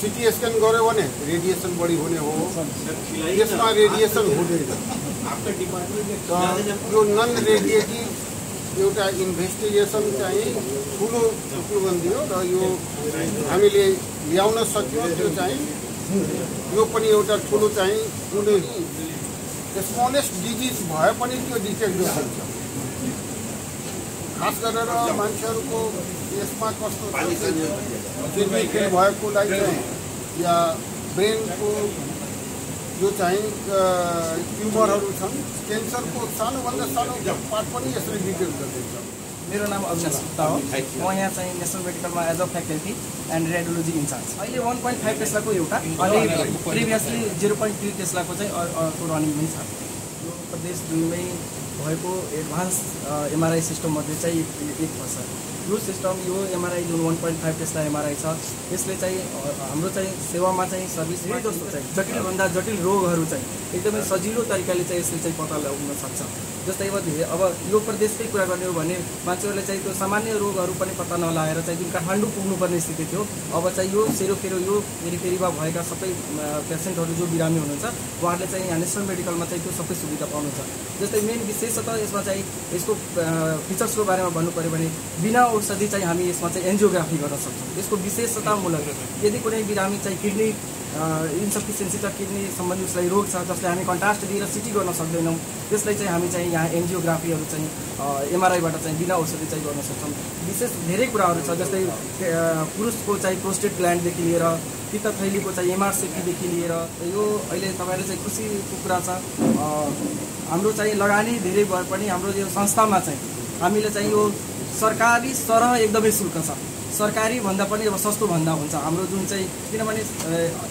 CT scan गऱ्यो भने radiation बढी हुने हो। यसमा रेडिएसन हुँदैन। यो नन रेडिएटिभ एउटा इन्भेस्टिगेसन चाहिँ ठुलो हो र यो हामीले ल्याउन सक्यो त्यो चाहिँ। यो पनि एउटा ठुलो चाहिँ कुनै स्मलेस्ट डिजिज भए पनि त्यो डिटेक्ट गरिन्छ खास गरेर मान्छेहरूको यसमा कस्तो फेल भएकोलाई चाहिँ या ब्रेनको जो चाहिँ ट्युमरहरू छन् क्यान्सरको सानोभन्दा सानो पार्ट पनि यसले डिटेक्ट गरिदिन्छ। मेरो नाम अविनाश गुप्ता हो। म यहाँ चाहिँ national मेडिकलमा as a faculty and radiology incharge. अहिले वान पोइन्ट फाइभ टेस्लाको एउटा अनि प्रिभियसली जिरो पोइन्ट थ्री टेस्लाको चाहिँ अर्को रनिङमै छ। यो प्रदेश दुईमै भएको एडभान्स एमआरआई सिस्टममध्ये चाहिँ एक पर्छ यो सिस्टम यो एमआरआई जुन one point five tesla MRI छ यसले चाहिँ हाम्रो चाहिँ सेवामा चाहिँ सर्भिसमा जस्तो चाहिँ जटिलभन्दा जटिल रोगहरू चाहिँ एकदमै सजिलो तरिकाले चाहिँ यसले चाहिँ पत्ता लगाउन सक्छ। जस्तै अब अब यो प्रदेशकै कुरा गर्ने हो भने मान्छेहरूले चाहिँ त्यो सामान्य रोगहरू पनि पत्ता नलाएर चाहिँ जुन काठमाडौँ पुग्नुपर्ने स्थिति थियो अब चाहिँ यो सेरोफेरो यो फेरिफेरीमा भएका सबै पेसेन्टहरू जो बिरामी हुनुहुन्छ उहाँहरूले चाहिँ यहाँ नेसनल मेडिकलमा चाहिँ त्यो सबै सुविधा पाउनुहुन्छ। जस्तै मेन विशेषतः यसमा चाहिँ यसको फिचर्सको बारेमा भन्नु पऱ्यो भने बिना औषधि चाहिँ हामी यसमा चाहिँ एन्जियोग्राफी गर्न सक्छौँ। यसको विशेषतामूलक यदि कुनै बिरामी चाहिँ किडनी इन्सफिसियन्सी छ किडनी सम्बन्धी उसलाई रोग छ जसले हामी कन्ट्रास्ट दिएर सिटी गर्न सक्दैनौँ त्यसलाई चाहिँ हामी चाहिँ यहाँ एन्जियोग्राफीहरू चाहिँ एमआरआईबाट चाहिँ बिना औषधि चाहिँ गर्न सक्छौँ। विशेष धेरै कुराहरू छ जस्तै पुरुषको चाहिँ प्रोस्टेट ग्ल्यान्डदेखि लिएर पित्त थैलीको चाहिँ एमआरसिपीदेखि लिएर यो अहिले तपाईँहरूले चाहिँ खुसीको कुरा छ। हाम्रो चाहिँ लगानी धेरै भए पनि हाम्रो यो संस्थामा चाहिँ हामीले चाहिँ यो सरकारी सरह एकदमै शुल्क छ। सरकारी भन्दा पनि अब सस्तो भन्दा हुन्छ। हाम्रो जुन चाहिँ किनभने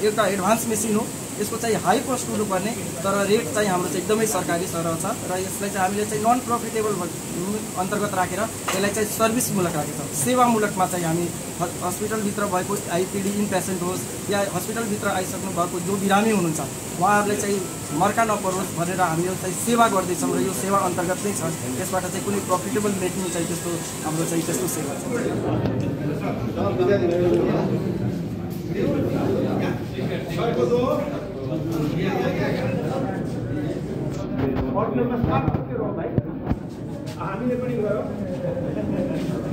एउटा एडभान्स मेसिन हो। यसको चाहिँ हाई कस्ट हुनुपर्ने तर रेट चाहिँ हाम्रो चाहिँ एकदमै सरकारी सरह छ र यसलाई चाहिँ हामीले चाहिँ नन प्रफिटेबल अन्तर्गत राखेर यसलाई चाहिँ सर्भिसमूलक राखेको छ सेवामूलकमा चाहिँ हामी हस्पिटलभित्र भएको आइपिडी इन पेसेन्ट होस् या हस्पिटलभित्र आइसक्नु भएको जो बिरामी हुनुहुन्छ उहाँहरूले चाहिँ मर्का नपरोस् भनेर हामी यो चाहिँ सेवा गर्दैछौँ र यो सेवा अन्तर्गत नै छ। यसबाट चाहिँ कुनै प्रफिटेबल मेकिङ चाहिँ त्यस्तो हाम्रो चाहिँ त्यस्तो सेवा छ हामीले पनि गयो